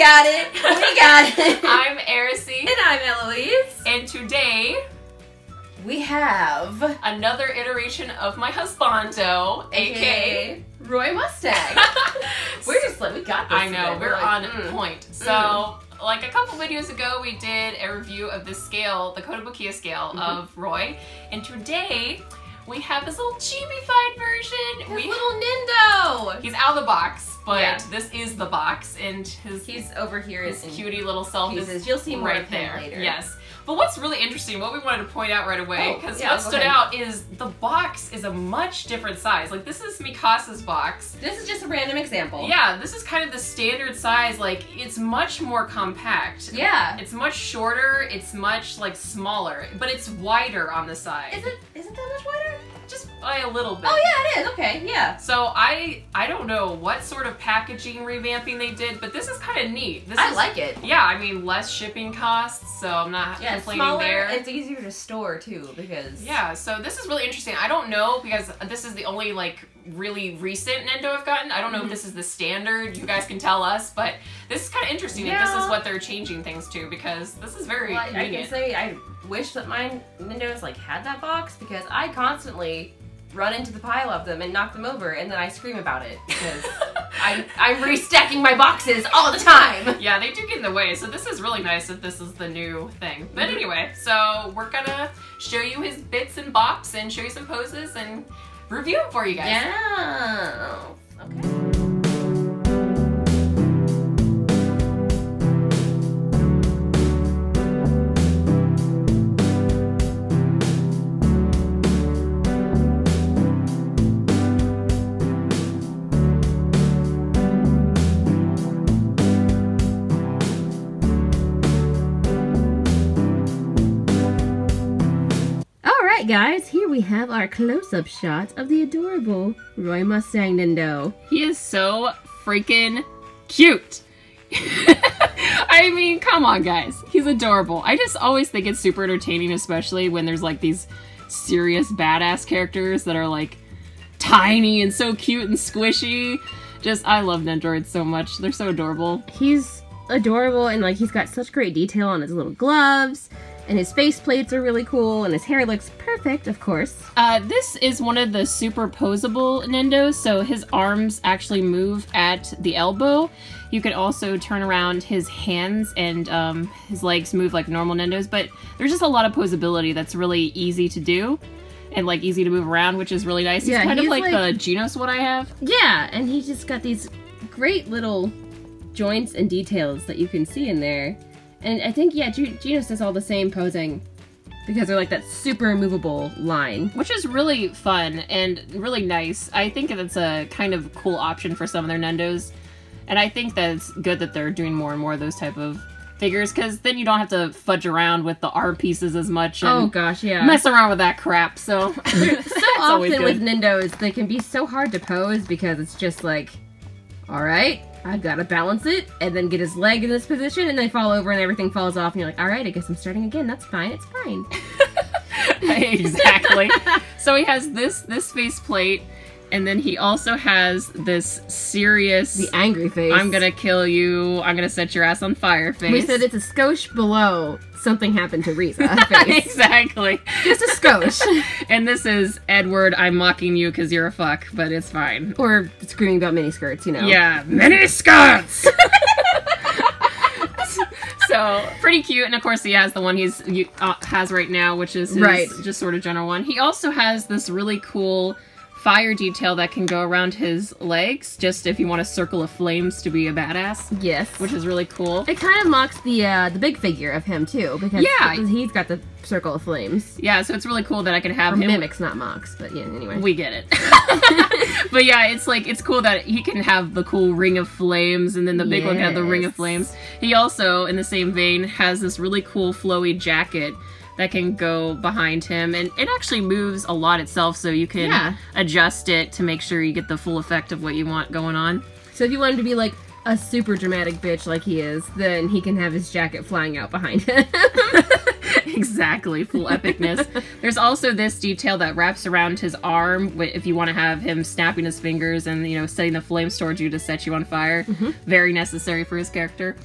got it. We got it. I'm Erisey, and I'm Eloise. and today We have another iteration of my husbando, aka. Roy Mustang. We're just like we got this. I know today. we're like, on mm. point. So, like a couple videos ago, we did a review of the scale, the Kotobukiya scale Mhm. of Roy, and today we have this little chibi-fied version. His we little Nendo. he's out of the box, but Yeah. this is the box, and his He's over here. his cutie little self is You'll see more right there. later. Yes. But what's really interesting, what we wanted to point out right away, Oh, because yeah, what stood ahead. out is the box is a much different size. Like this is Mikasa's box. This is just a random example. Yeah, this is kind of the standard size. Like it's much more compact. Yeah. It's much shorter. It's much like smaller, but it's wider on the side. Is it? Is it that much wider? Just by a little bit. Oh yeah, it is. Okay. Yeah. So I I don't know what sort of packaging revamping they did, but this is kind of neat. This I is, like it. Yeah, I mean less shipping costs, so I'm not Yeah, complaining smaller. there. It's easier to store too because Yeah, so this is really interesting. I don't know because this is the only like really recent Nendo I've gotten. I don't know Mhm. if this is the standard. You guys can tell us, but this is kind of interesting if this is what they're changing things to because this is very Well, I, I can say I wish that my Windows like had that box because I constantly run into the pile of them and knock them over, and then I scream about it because I'm I'm restacking my boxes all the time. yeah, they do get in the way, so this is really nice that this is the new thing. But Mhm. anyway, so we're gonna show you his bits and bops and show you some poses and review them for you guys. Yeah. Okay. Alright guys, here we have our close-up shot of the adorable Roy Mustang Nendo. He is so freaking cute. I mean, come on, guys. He's adorable. I just always think it's super entertaining, especially when there's like these serious badass characters that are like tiny and so cute and squishy. Just, I love Nendoroids so much. They're so adorable. He's adorable and like he's got such great detail on his little gloves and his face plates are really cool and his hair looks perfect, of course. Uh, this is one of the super superposable Nendos, so his arms actually move at the elbow. You can also turn around his hands and um, his legs move like normal Nendos, but there's just a lot of posability that's really easy to do and like easy to move around, which is really nice. Yeah, it's kind of like, like- the Genos what I have. Yeah, and he just got these great little joints and details that you can see in there. And I think, yeah, Ge- Genos does all the same posing because they're like that super movable line. Which is really fun and really nice. I think that's a kind of cool option for some of their Nendos. And I think that it's good that they're doing more and more of those type of figures because then you don't have to fudge around with the arm pieces as much Oh and gosh, yeah. mess around with that crap. So, so often with. Nendos, they can be so hard to pose because it's just like, all right, I've got to balance it and then get his leg in this position and they fall over and everything falls off and you're like, all right, I guess I'm starting again. That's fine. It's fine. exactly. so he has this this face plate, and then he also has this serious. The angry face. I'm gonna kill you. I'm gonna set your ass on fire face. We said it's a skosh below something happened to face. exactly. Just a skosh. And this is Edward. I'm mocking you because you're a fuck, but it's fine. or screaming about miniskirts, you know. Yeah, mini skirts. so pretty cute, and of course he has the one he's uh, has right now, which is his Right. just sort of general one. He also has this really cool fire detail that can go around his legs, just if you want a circle of flames to be a badass, Yes. which is really cool. it kind of mocks the uh, the big figure of him too, because Yeah. he's got the circle of flames. Yeah, so it's really cool that I can have Or him. mimics, not mocks, but yeah. Anyway. We get it. but yeah, it's like it's cool that he can have the cool ring of flames and then the big one can have the ring of flames. He also, in the same vein, has this really cool flowy jacket that can go behind him and it actually moves a lot itself so you can Yeah. adjust it to make sure you get the full effect of what you want going on. So if you want him to be like a super dramatic bitch like he is, then he can have his jacket flying out behind him. exactly, full epicness. There's also this detail that wraps around his arm if you want to have him snapping his fingers and, you know, setting the flames towards you to set you on fire. Mm-hmm. Very necessary for his character.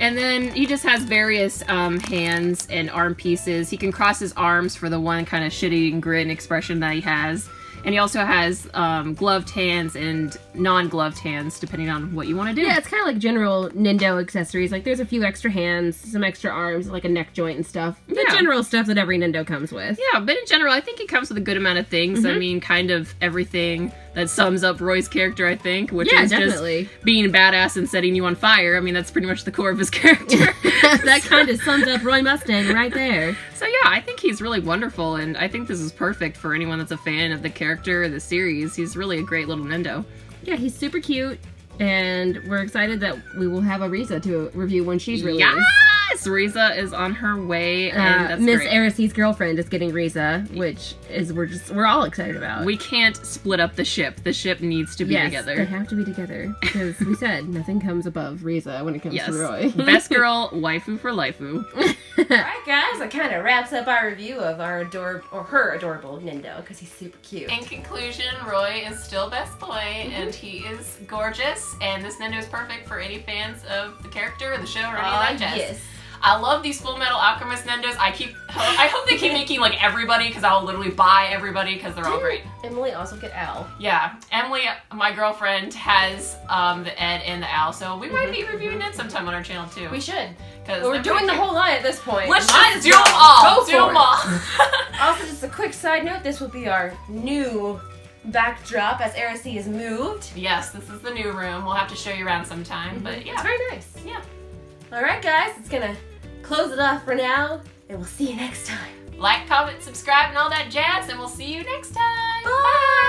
And then he just has various um, hands and arm pieces. He can cross his arms for the one kind of shitty and grin expression that he has. And he also has um, gloved hands and non-gloved hands, depending on what you want to do. Yeah, it's kind of like general Nendo accessories. Like there's a few extra hands, some extra arms, like a neck joint and stuff. The Yeah. general stuff that every Nendo comes with. Yeah, but in general, I think it comes with a good amount of things. I mean, kind of everything that sums up Roy's character, I think, which Yeah, is definitely. just being badass and setting you on fire. I mean, that's pretty much the core of his character. that kind of sums up Roy Mustang right there. so yeah, I think he's really wonderful, and I think this is perfect for anyone that's a fan of the character, or the series. He's really a great little Nendo. Yeah, he's super cute, and we're excited that we will have a Riza to review when she's released. Yes, Riza is on her way, and Uh, that's Miss great. Girlfriend is getting Riza, which is we're just we're all excited about. we can't split up the ship. The ship needs to be yes, together. they have to be together because we said nothing comes above Riza when it comes Yes. to Roy. Best girl, waifu for laifu. Alright, guys, that kind of wraps up our review of our adorable or her adorable Nendo because he's super cute. In conclusion, Roy is still best boy, and he is gorgeous, and this Nendo is perfect for any fans of the character, or the show, or any of that jazz. yes. I love these Fullmetal Alchemist Nendos. I keep, I hope they keep making like everybody, because I'll literally buy everybody because they're all great. Emily also get Al. Yeah, Emily, my girlfriend, has um, the Ed and the Al, so we might be mm-hmm, reviewing mm-hmm. that sometime on our channel too. We should. Because We're doing the whole line at this point. Let's Might just do them all. Go do them all. Also, just a quick side note: this will be our new backdrop as Erisey is moved. yes, this is the new room. We'll have to show you around sometime, but mm-hmm. It's yeah, very nice. yeah. All right, guys, it's gonna close it off for now, and we'll see you next time. Like, comment, subscribe, and all that jazz, and we'll see you next time. Bye.